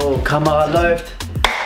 So, Kamera läuft.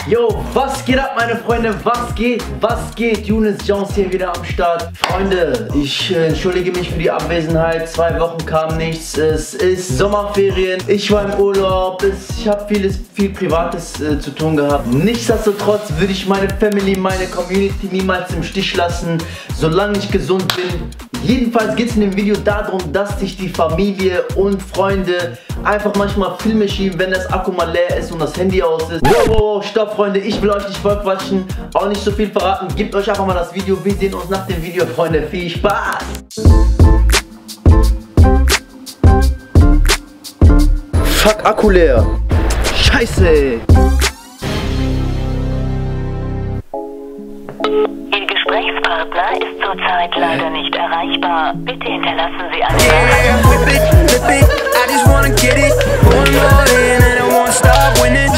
Yo, was geht ab, meine Freunde? Was geht? Was geht? Younes Jones hier wieder am Start. Freunde, ich äh, entschuldige mich für die Abwesenheit. Zwei Wochen kam nichts. Es ist Sommerferien. Ich war im Urlaub. Es, ich habe vieles, viel Privates äh, zu tun gehabt. Nichtsdestotrotz würde ich meine Family, meine Community niemals im Stich lassen, solange ich gesund bin. Jedenfalls geht es in dem Video darum, dass sich die Familie und Freunde einfach manchmal Filme schieben, wenn das Akku mal leer ist und das Handy aus ist. Wow, wow, stopp Freunde, ich will euch nicht voll quatschen, auch nicht so viel verraten. Gebt euch einfach mal das Video, wir sehen uns nach dem Video, Freunde. Viel Spaß! Fuck, Akku leer. Scheiße! Ihr Gesprächspartner ist zurzeit leider nicht erreichbar. Bitte hinterlassen Sie eine Yeah, whip it, whip it. I just wanna get it. One more in and I won't stop winning.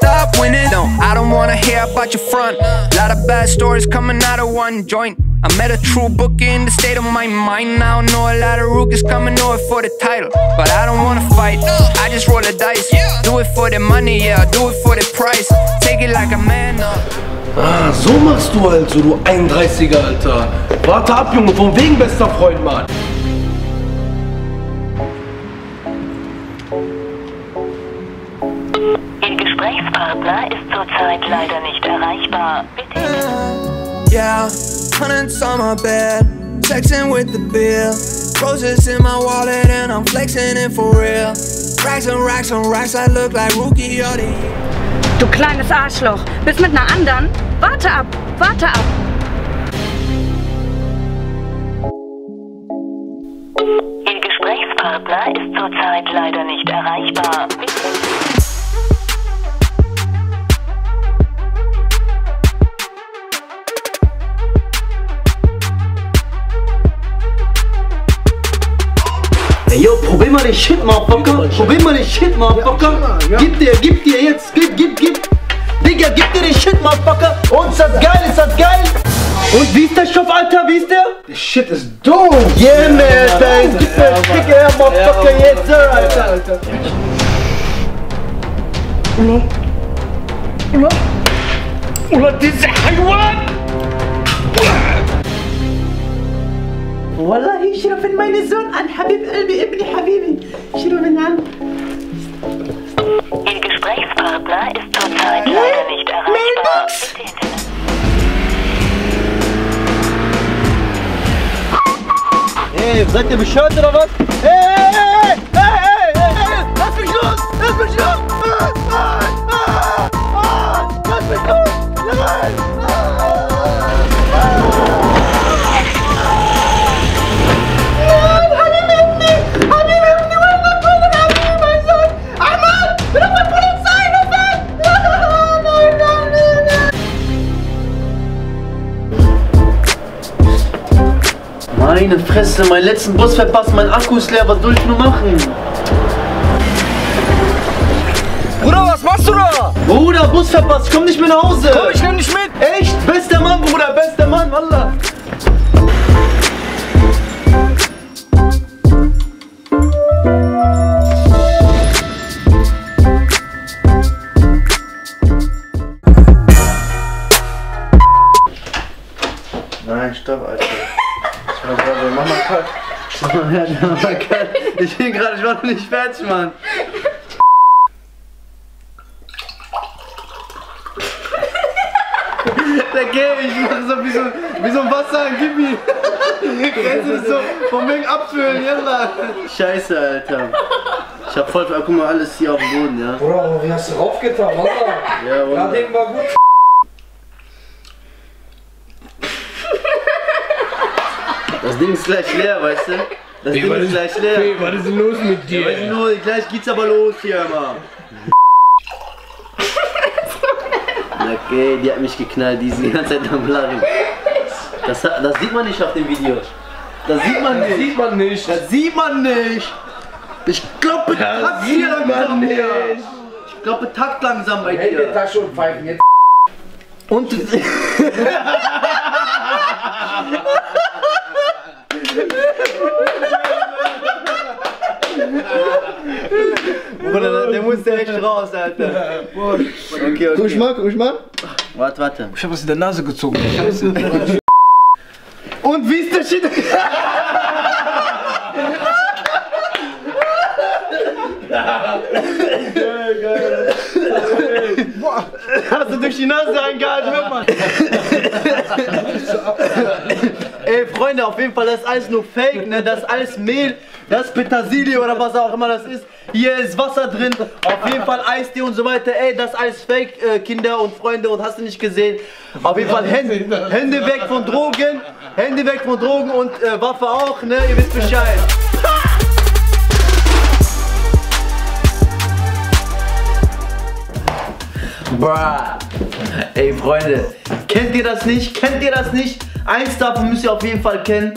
Stop winning. No, I don't wanna hear about your front. Lot of bad stories coming out of one joint. I met a true bookie in the state of my mind. Now I know a lot of rookies coming over for the title. But I don't wanna fight, I just roll the dice. Do it for the money, yeah, do it for the price. Take it like a man. Ah, so machst du also, du 31er, Alter. Warte ab, Junge, von wegen bester Freund, Mann. Leider nicht erreichbar. Bitte Yeah, hundreds on my bed, flexing with the bill. Roses in my wallet and I'm flexing it for real. Racks and racks and racks, I look like rookie of the year. Du kleines Arschloch. Bist mit einer anderen? Warte ab, warte ab. Ihr Gesprächspartner ist zurzeit leider nicht erreichbar. Bitte yo, probier mal den Shit, Motherfucker. Probier mal den Shit, Motherfucker. Gib dir, gib dir jetzt, gib, gib, gib. Digga, gib dir den Shit, Motherfucker. Und ist das geil, ist das geil? Und wie ist der Stoff, Alter, wie ist der? Das Shit ist doof. Yeah, man, Alter. Jetzt gib mir einen Fick her, Motherfucker, jetzt, Sir, Alter. Oder diese Haiwan. والله شرف المينزون عن حبيب قلبي ابني حبيبي شرف من عن Ihr Gesprächspartner ist zurzeit leider nicht erreichbar. إيه فضلت بالشاطره بس إيه إيه إيه إيه إيه إيه إيه إيه إيه إيه Meine Fresse, meinen letzten Bus verpasst, mein Akku ist leer, was soll ich nur machen? Bruder, was machst du da? Bruder, Bus verpasst, ich komm nicht mehr nach Hause! Komm, ich nehm dich mit. Echt? Bester Mann, Bruder, bester Mann, Wallah! Mach mal Cut. Ich bin gerade, ich war noch nicht fertig, Mann. Der geht, ich mach so wie so, wie so ein Wasser in Gibi. Kennst du das so? Von wegen abfüllen, yalla. Scheiße, Alter. Ich hab voll, guck mal, alles hier auf dem Boden, ja. Bro, wie hast du raufgetan, Alter? Ja, Das Wallah. Ding war gut. Das Ding ist gleich leer, weißt du? Das Ding ist gleich leer. was ist denn los mit Ja, weißt du, nur, gleich geht's aber los hier, Mann. Okay, die hat mich geknallt, die ist die ganze Zeit am Lachen. Das, das sieht man nicht auf dem Video. Das sieht man Das nicht. sieht man nicht. Das sieht man nicht. Ich glaube, takt hier langsam hier. Ich glaube, takt langsam bei Hände dir. Tasche und pfeifen jetzt. Und Bruder, der musste echt raus, Alter. Okay, Guck okay. mal, guck mal. Warte, warte. Ich hab was in der Nase gezogen. Scheiße. Und wie ist der Shit? Hast du durch die Nase eingehalten, hör mal. Freunde, auf jeden Fall, das ist alles nur Fake, ne? Das ist alles Mehl, das ist Petersilie oder was auch immer das ist. Hier ist Wasser drin, auf jeden Fall Eistee und so weiter. Ey, das ist alles Fake, äh, Kinder und Freunde und hast du nicht gesehen. Auf jeden Fall Hände, Hände weg von Drogen, Hände weg von Drogen und äh, Waffe auch, ne? Ihr wisst Bescheid. Bruh. Ey Freunde, kennt ihr das nicht? Kennt ihr das nicht? Eins davon müsst ihr auf jeden Fall kennen.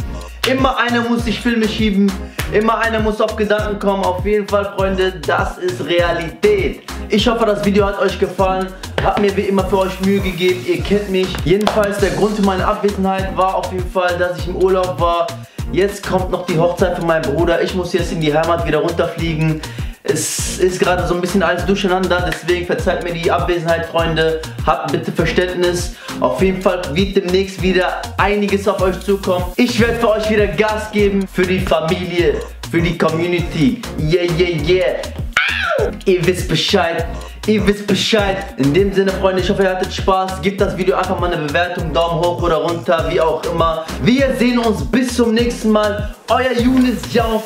Immer einer muss sich Filme schieben. Immer einer muss auf Gedanken kommen. Auf jeden Fall, Freunde, das ist Realität. Ich hoffe, das Video hat euch gefallen. Hab mir wie immer für euch Mühe gegeben. Ihr kennt mich. Jedenfalls, der Grund für meine Abwesenheit war auf jeden Fall, dass ich im Urlaub war. Jetzt kommt noch die Hochzeit von meinem Bruder. Ich muss jetzt in die Heimat wieder runterfliegen. Es ist gerade so ein bisschen alles durcheinander, deswegen verzeiht mir die Abwesenheit, Freunde. Habt bitte Verständnis. Auf jeden Fall wird demnächst wieder einiges auf euch zukommen. Ich werde für euch wieder Gas geben für die Familie, für die Community. Yeah, yeah, yeah. Ihr wisst Bescheid. Ihr wisst Bescheid. In dem Sinne, Freunde, ich hoffe, ihr hattet Spaß. Gebt das Video einfach mal eine Bewertung, Daumen hoch oder runter, wie auch immer. Wir sehen uns bis zum nächsten Mal. Euer Younes Jauf.